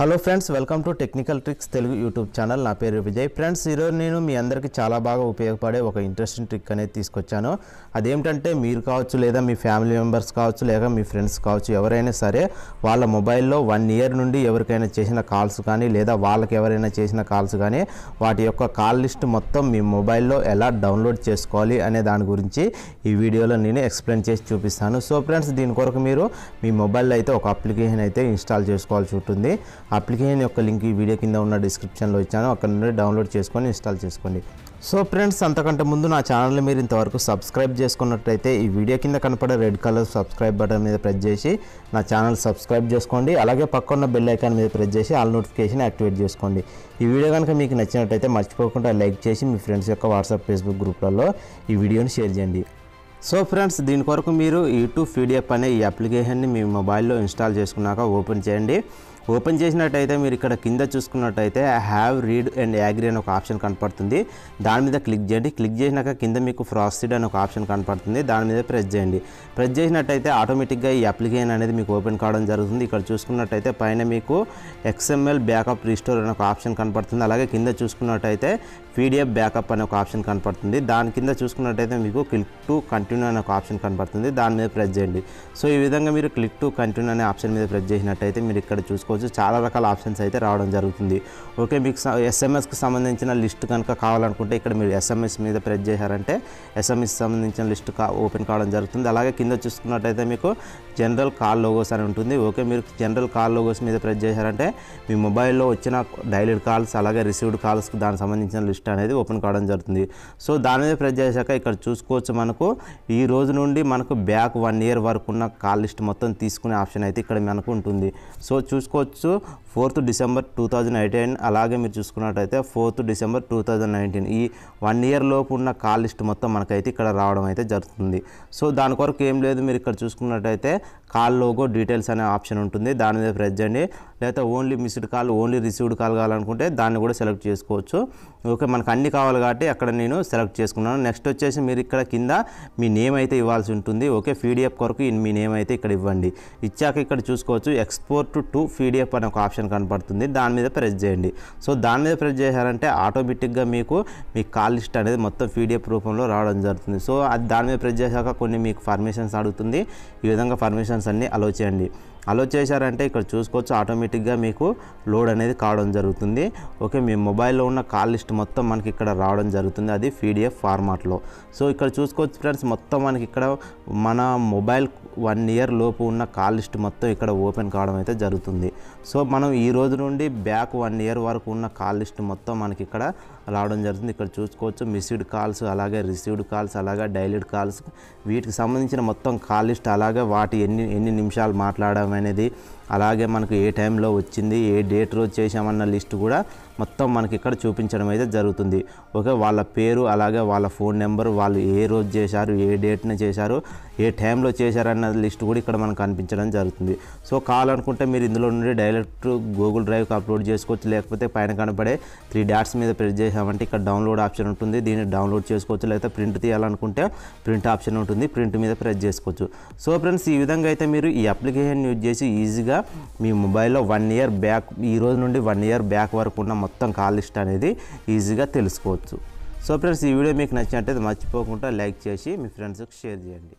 Hello friends welcome to technical tricks Telugu YouTube channel. నా పేరు Vijay. Friends ఈరోజు నేను మీ అందరికీ చాలా బాగా ఉపయోగపడే ఒక ఇంట్రెస్టింగ్ ట్రిక్ అనేది తీసుకొచ్చాను. అదేమిటంటే మీరు కావచ్చు లేదా మీ ఫ్యామిలీ మెంబర్స్ కావచ్చు లేదా మీ ఫ్రెండ్స్ కావచ్చు ఎవరైనా సరే వాళ్ళ మొబైల్లో వన్ ఇయర్ నుండి ఎవరికైనా చేసిన కాల్స్ కానీ లేదా వాళ్ళకి ఎవరైనా చేసిన కాల్స్ కానీ వాటి యొక్క కాల్ లిస్ట్ మొత్తం మీ మొబైల్లో ఎలా డౌన్లోడ్ చేసుకోవాలి అనే దాని గురించి ఈ వీడియోలో నేను ఎక్స్ప్లెయిన్ చేసి చూపిస్తాను. సో ఫ్రెండ్స్ దీని కొరకు మీరు మీ మొబైల్లో అయితే ఒక అప్లికేషన్ అయితే ఇన్స్టాల్ చేసుకోవాల్సి ఉంటుంది. అప్లికేషన్ యొక్క లింక్ ఈ వీడియో కింద ఉన్న డిస్క్రిప్షన్లో ఇచ్చాను. అక్కడ నుండి డౌన్లోడ్ చేసుకొని ఇన్స్టాల్ చేసుకోండి. సో ఫ్రెండ్స్ అంతకంటే ముందు నా ఛానల్ని మీరు ఇంతవరకు సబ్స్క్రైబ్ చేసుకున్నట్టయితే ఈ వీడియో కింద కనపడే రెడ్ కలర్ సబ్స్క్రైబ్ బటన్ మీద ప్రెస్ చేసి నా ఛానల్ సబ్స్క్రైబ్ చేసుకోండి. అలాగే పక్కన్న బెల్ ఐకాన్ మీద ప్రెస్ చేసి ఆల్ నోటిఫికేషన్ యాక్టివేట్ చేసుకోండి. ఈ వీడియో కనుక మీకు నచ్చినట్టయితే మర్చిపోకుండా లైక్ చేసి మీ ఫ్రెండ్స్ యొక్క వాట్సాప్ ఫేస్బుక్ గ్రూప్లలో ఈ వీడియోని షేర్ చేయండి. సో ఫ్రెండ్స్ దీని కొరకు మీరు యూట్యూబ్ పీడిఎఫ్ అనే ఈ అప్లికేషన్ని మీ మొబైల్లో ఇన్స్టాల్ చేసుకున్నాక ఓపెన్ చేయండి. ఓపెన్ చేసినట్టయితే మీరు ఇక్కడ కింద చూసుకున్నట్టయితే హ్యావ్ రీడ్ అండ్ యాగ్రీ అని ఒక ఆప్షన్ కనపడుతుంది. దాని మీద క్లిక్ చేయండి. క్లిక్ చేసినాక కింద మీకు ఫ్రాస్టెడ్ అని ఒక ఆప్షన్ కనపడుతుంది. దాని మీద ప్రెస్ చేయండి. ప్రెస్ చేసినట్టయితే ఆటోమేటిక్గా ఈ అప్లికేషన్ అనేది మీకు ఓపెన్ కావడం జరుగుతుంది. ఇక్కడ చూసుకున్నట్టయితే పైన మీకు ఎక్స్ఎంఎల్ బ్యాకప్ రీస్టోర్ అనే ఒక ఆప్షన్ కనపడుతుంది. అలాగే కింద చూసుకున్నట్టయితే పీడిఎఫ్ బ్యాకప్ అనే ఒక ఆప్షన్ కనపడుతుంది. దాని కింద చూసుకున్నట్టయితే మీకు క్లిక్ టు కంటిన్యూ అనే ఒక ఆప్షన్ కనపడుతుంది. దాని మీద ప్రెస్ చేయండి. సో ఈ విధంగా మీరు క్లిక్ టు కంటిన్యూ అనే ఆప్షన్ మీద ప్రెస్ చేసినట్టయితే మీరు ఇక్కడ చూసుకోవచ్చు. చాలా రకాల ఆప్షన్స్ అయితే రావడం జరుగుతుంది. ఓకే మీకు ఎస్ఎంఎస్కి సంబంధించిన లిస్ట్ కనుక కావాలనుకుంటే ఇక్కడ మీరు ఎస్ఎంఎస్ మీద ప్రెస్ చేశారంటే ఎస్ఎంఎస్ సంబంధించిన లిస్ట్ కా ఓపెన్ కావడం జరుగుతుంది. అలాగే కింద చూసుకున్నట్టయితే మీకు జనరల్ కాల్ లోగోస్ అని ఉంటుంది. ఓకే మీరు జనరల్ కాల్ లోగోస్ మీద ప్రెస్ చేశారంటే మీ మొబైల్లో వచ్చిన డైలీ కాల్స్ అలాగే రిసీవ్డ్ కాల్స్కి దానికి సంబంధించిన లిస్ట్ అనేది ఓపెన్ కావడం జరుగుతుంది. సో దాని మీద ప్రెస్ చేశాక ఇక్కడ చూసుకోవచ్చు మనకు ఈ రోజు నుండి మనకు బ్యాక్ వన్ ఇయర్ వరకు ఉన్న కాల్ లిస్ట్ మొత్తం తీసుకునే ఆప్షన్ అయితే ఇక్కడ మనకు ఉంటుంది. సో చూసుకోవచ్చు fourth December two thousand eighteen అలాగే మీరు చూసుకున్నట్టయితే fourth December two thousand nineteen. ఈ వన్ ఇయర్ లోపు ఉన్న కాల్ లిస్ట్ మొత్తం మనకైతే ఇక్కడ రావడం అయితే జరుగుతుంది. సో దాని కొరకు ఏం లేదు మీరు ఇక్కడ చూసుకున్నట్టయితే కాల్ లోగో డీటెయిల్స్ అనే ఆప్షన్ ఉంటుంది. దాని మీద ప్రెస్ చేయండి. లేకపోతే only missed call only received call కావాలనుకుంటే దాన్ని కూడా సెలెక్ట్ చేసుకోవచ్చు. ఓకే మనకు అన్ని కావాలి కాబట్టి అక్కడ నేను సెలెక్ట్ చేసుకున్నాను. నెక్స్ట్ వచ్చేసి మీరు ఇక్కడ కింద మీ నేమ్ అయితే ఇవ్వాల్సి ఉంటుంది. ఓకే పీడిఎఫ్ కొరకు మీ నేమ్ అయితే ఇక్కడ ఇవ్వండి. ఇచ్చాక ఇక్కడ చూసుకోవచ్చు ఎక్స్పోర్ట్ టు పీడిఎఫ్ అనే ఒక ఆప్షన్ కనపడుతుంది. దాని మీద ప్రెస్ చేయండి. సో దాని మీద ప్రెస్ చేశారంటే ఆటోమేటిక్గా మీకు మీ కాల్ లిస్ట్ అనేది మొత్తం పీడిఎఫ్ రూపంలో రావడం జరుగుతుంది. సో అది దాని మీద ప్రెస్ చేశాక కొన్ని మీకు ఫర్మేషన్స్ అడుగుతుంది. ఈ విధంగా ఫర్మేషన్స్ అన్నీ అలో చేయండి. అలో చేశారంటే ఇక్కడ చూసుకోవచ్చు ఆటోమేటిక్గా మీకు లోడ్ అనేది కావడం జరుగుతుంది. ఓకే మీ మొబైల్లో ఉన్న కాల్ లిస్ట్ మొత్తం మనకి ఇక్కడ రావడం జరుగుతుంది. అది పీడిఎఫ్ ఫార్మాట్లో సో ఇక్కడ చూసుకోవచ్చు ఫ్రెండ్స్ మొత్తం మనకి ఇక్కడ మన మొబైల్ వన్ ఇయర్ లోపు ఉన్న కాల్ లిస్ట్ మొత్తం ఇక్కడ ఓపెన్ కావడం అయితే జరుగుతుంది. సో మనం ఈ రోజు నుండి బ్యాక్ వన్ ఇయర్ వరకు ఉన్న కాల్ లిస్ట్ మొత్తం మనకి ఇక్కడ రావడం జరుగుతుంది. ఇక్కడ చూసుకోవచ్చు మిస్డ్ కాల్స్ అలాగే రిసీవ్డ్ కాల్స్ అలాగే డైలీడ్ కాల్స్ వీటికి సంబంధించిన మొత్తం కాల్ లిస్ట్ అలాగే వాటి ఎన్ని ఎన్ని నిమిషాలు మాట్లాడడం అనేది అలాగే మనకు ఏ టైంలో వచ్చింది ఏ డేట్ రోజు చేసామన్న లిస్ట్ కూడా మొత్తం మనకి ఇక్కడ చూపించడం అయితే జరుగుతుంది. ఓకే వాళ్ళ పేరు అలాగే వాళ్ళ ఫోన్ నెంబర్ వాళ్ళు ఏ రోజు చేశారు ఏ డేట్న చేశారు ఏ టైంలో చేశారన్న లిస్ట్ కూడా ఇక్కడ మనకు కనిపించడం జరుగుతుంది. సో కావాలనుకుంటే మీరు ఇందులో నుండి డైరెక్ట్ గూగుల్ డ్రైవ్కి అప్లోడ్ చేసుకోవచ్చు లేకపోతే పైన కనపడే త్రీ డాట్స్ మీద ప్రెస్ చేసామంటే ఇక్కడ డౌన్లోడ్ ఆప్షన్ ఉంటుంది. దీన్ని డౌన్లోడ్ చేసుకోవచ్చు లేకపోతే ప్రింట్ తీయాలనుకుంటే ప్రింట్ ఆప్షన్ ఉంటుంది. ప్రింట్ మీద ప్రెస్ చేసుకోవచ్చు. సో ఫ్రెండ్స్ ఈ విధంగా అయితే మీరు ఈ అప్లికేషన్ యూజ్ చేసి ఈజీగా మీ మొబైల్లో వన్ ఇయర్ బ్యాక్ ఈ రోజు నుండి వన్ ఇయర్ బ్యాక్ వరకు ఉన్న మొత్తం కాల్ లిస్ట్ అనేది ఈజీగా తెలుసుకోవచ్చు. సో ఫ్రెండ్స్ ఈ వీడియో మీకు నచ్చినట్టయితే మర్చిపోకుండా లైక్ చేసి మీ ఫ్రెండ్స్కి షేర్ చేయండి.